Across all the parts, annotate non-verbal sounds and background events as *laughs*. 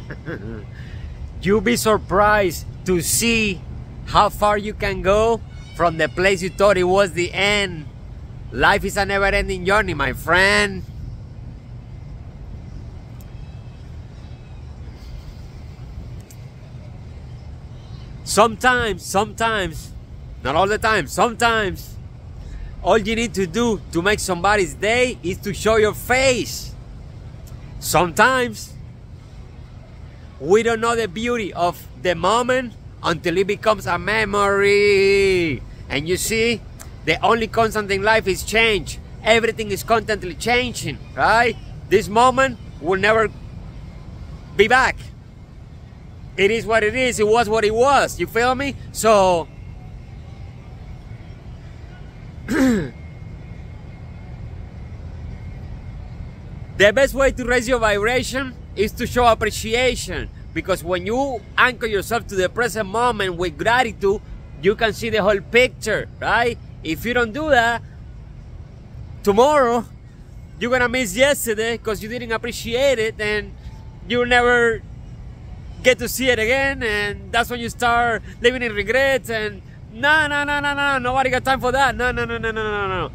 *laughs* You'll be surprised to see how far you can go from the place you thought it was the end. Life is a never ending journey, my friend. Sometimes, sometimes, not all the time, sometimes, all you need to do to make somebody's day is to show your face. Sometimes, we don't know the beauty of the moment until it becomes a memory. And you see, the only constant in life is change. Everything is constantly changing, right? This moment will never be back. It is what it is. It was what it was. You feel me? So, *clears throat* the best way to raise your vibration is to show appreciation because when you anchor yourself to the present moment with gratitude, you can see the whole picture, right? If you don't do that, tomorrow you're gonna miss yesterday because you didn't appreciate it and you'll never get to see it again and that's when you start living in regrets and no no no no no nobody got time for that. No no no no no no no.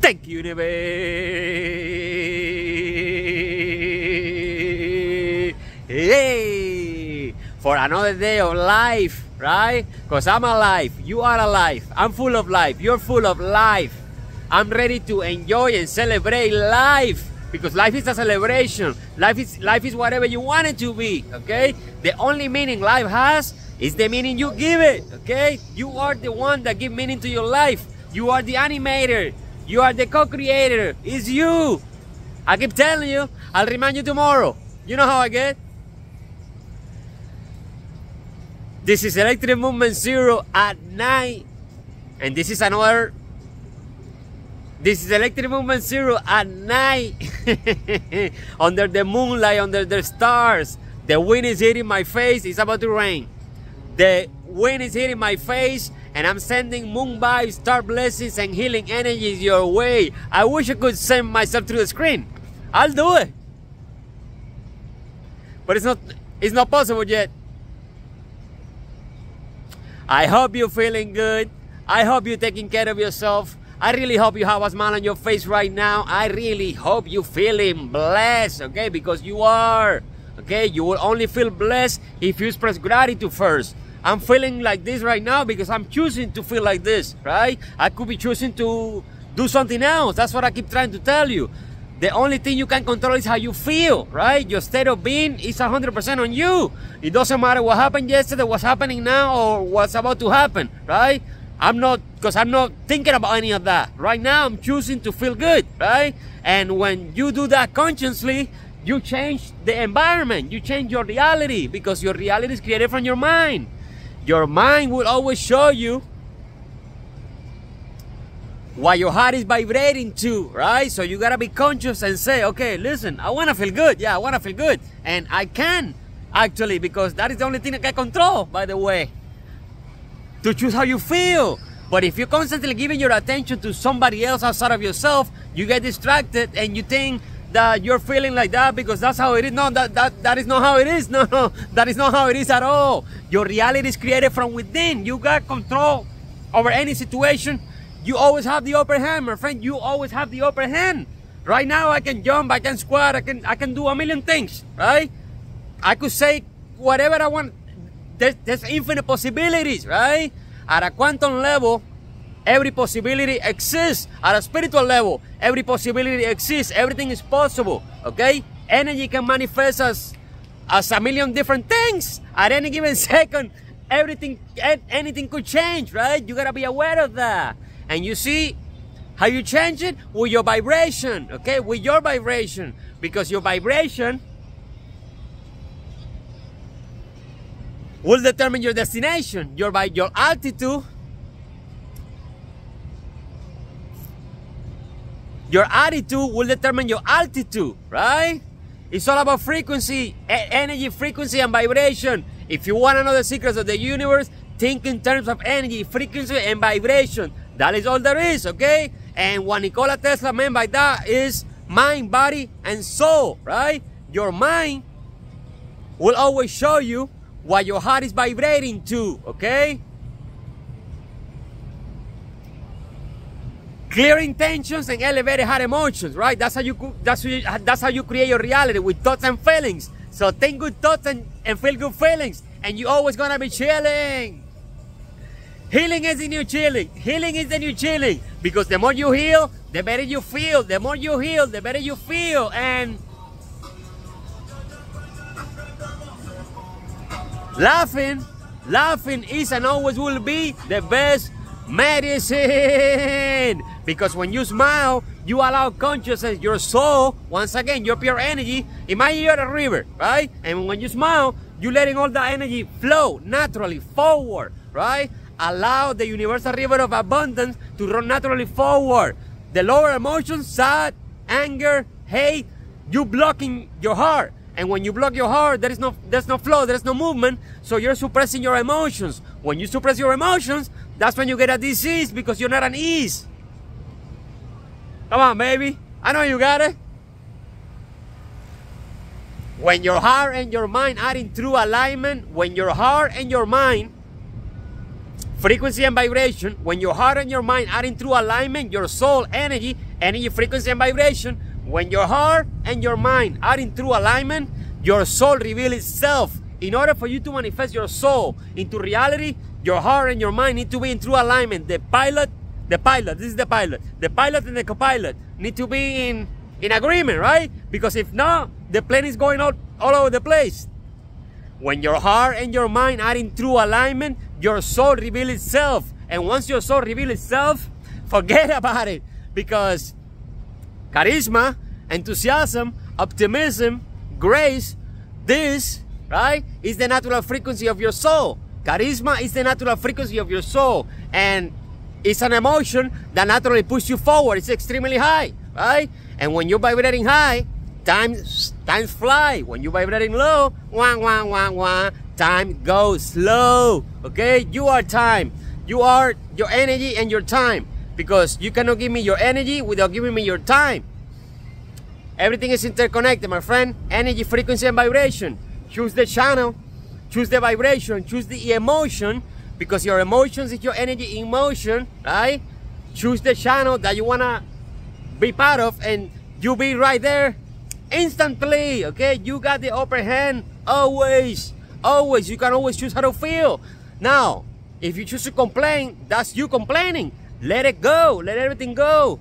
Thank you universe for another day of life right because i'm alive you are alive i'm full of life you're full of life i'm ready to enjoy and celebrate life because life is a celebration. Life is life is whatever you want it to be. Okay. The only meaning life has is the meaning you give it. Okay. You are the one that give meaning to your life. You are the animator. You are the co-creator. It's you. I keep telling you. I'll remind you tomorrow. You know how I get. This is Electric Movement Zero at night. And this is another this is Electric Movement Zero at night. *laughs* under the moonlight, under the stars. The wind is hitting my face. It's about to rain. The wind is hitting my face, and I'm sending moon vibes, star blessings, and healing energies your way. I wish I could send myself through the screen. I'll do it. But it's not it's not possible yet. I hope you're feeling good. I hope you're taking care of yourself. I really hope you have a smile on your face right now. I really hope you're feeling blessed, okay? Because you are, okay? You will only feel blessed if you express gratitude first. I'm feeling like this right now because I'm choosing to feel like this, right? I could be choosing to do something else. That's what I keep trying to tell you. The only thing you can control is how you feel, right? Your state of being is 100% on you. It doesn't matter what happened yesterday, what's happening now, or what's about to happen, right? I'm not, because I'm not thinking about any of that. Right now, I'm choosing to feel good, right? And when you do that consciously, you change the environment, you change your reality because your reality is created from your mind. Your mind will always show you what your heart is vibrating to, right? So you gotta be conscious and say, okay, listen, I wanna feel good. Yeah, I wanna feel good. And I can actually because that is the only thing I can control, by the way to choose how you feel. But if you're constantly giving your attention to somebody else outside of yourself, you get distracted and you think that you're feeling like that because that's how it is. No, that, that, that is not how it is. *laughs* No, no, that is not how it is at all. Your reality is created from within. You got control over any situation. You always have the upper hand, my friend. You always have the upper hand. Right now, I can jump, I can squat, I can, I can do a million things, right? I could say whatever I want there's, there's infinite possibilities, right? At a quantum level, every possibility exists. At a spiritual level, every possibility exists. Everything is possible, okay? Energy can manifest as, as a million different things. At any given *laughs* second, everything, anything could change, right? You gotta be aware of that. And you see how you change it? With your vibration, okay? With your vibration. Because your vibration will determine your destination. Your by your altitude, your attitude will determine your altitude, right? It's all about frequency, energy, frequency, and vibration. If you want to know the secrets of the universe, think in terms of energy, frequency, and vibration. That is all there is, okay? And what Nikola Tesla meant by that is mind, body, and soul, right? Your mind will always show you what your heart is vibrating to, okay? Clear intentions and elevated heart emotions, right? That's how you that's how you, that's how you create your reality with thoughts and feelings. So think good thoughts and, and feel good feelings, and you always gonna be chilling. Healing is the new chilling. Healing is the new chilling. Because the more you heal, the better you feel. The more you heal, the better you feel. And laughing, laughing is and always will be the best medicine. Because when you smile, you allow consciousness, your soul, once again, your pure energy. Imagine you're a river, right? And when you smile, you're letting all that energy flow naturally forward, right? Allow the universal river of abundance to run naturally forward. The lower emotions, sad, anger, hate, you blocking your heart. And when you block your heart, there is no there's no flow, there's no movement, so you're suppressing your emotions. When you suppress your emotions, that's when you get a disease because you're not at ease. Come on, baby. I know you got it. When your heart and your mind are in true alignment, when your heart and your mind frequency and vibration, when your heart and your mind are in true alignment, your soul, energy, energy, frequency, and vibration, when your heart and your mind are in true alignment, your soul reveals itself. In order for you to manifest your soul into reality, your heart and your mind need to be in true alignment. The pilot, the pilot, this is the pilot. The pilot and the co-pilot need to be in, in agreement, right? Because if not, the plane is going all, all over the place. When your heart and your mind are in true alignment, your soul reveal itself. And once your soul reveal itself, *laughs* forget about it. Because charisma, enthusiasm, optimism, grace, this, right, is the natural frequency of your soul. Charisma is the natural frequency of your soul. And it's an emotion that naturally pushes you forward. It's extremely high, right? And when you're vibrating high, times times fly. When you're vibrating low, wah wah wah wah, time goes slow. Okay, you are time. You are your energy and your time because you cannot give me your energy without giving me your time. Everything is interconnected, my friend. Energy, frequency, and vibration. Choose the channel, choose the vibration, choose the emotion because your emotions is your energy in motion, right? Choose the channel that you wanna be part of and you'll be right there instantly okay you got the upper hand always always you can always choose how to feel. Now if you choose to complain that's you complaining. Let it go. Let everything go.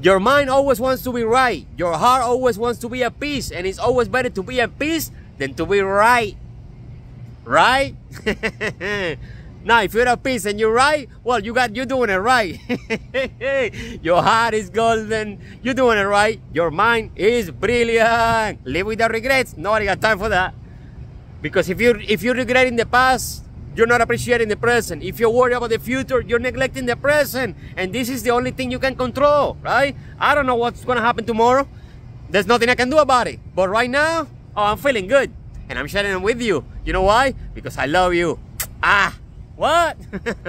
Your mind always wants to be right. Your heart always wants to be at peace and it's always better to be at peace than to be right. Right *laughs* Now, if you're at peace and you're right, well, you got you're doing it right. *laughs* Your heart is golden. You're doing it right. Your mind is brilliant. Live without regrets. Nobody got time for that. Because if you if you're regretting the past, you're not appreciating the present. If you're worried about the future, you're neglecting the present. And this is the only thing you can control, right? I don't know what's gonna happen tomorrow. There's nothing I can do about it. But right now, oh, I'm feeling good. And I'm sharing it with you. You know why? Because I love you. Ah. What? *laughs*